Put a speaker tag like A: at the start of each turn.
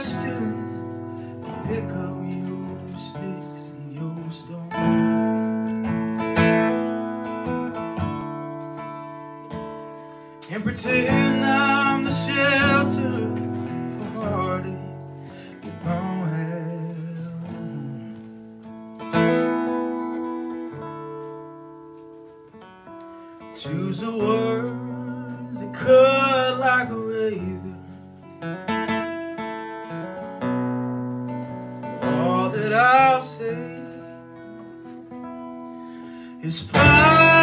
A: Pick up your sticks and your stones. And pretend I'm the shelter for heartache. Choose the words is fine.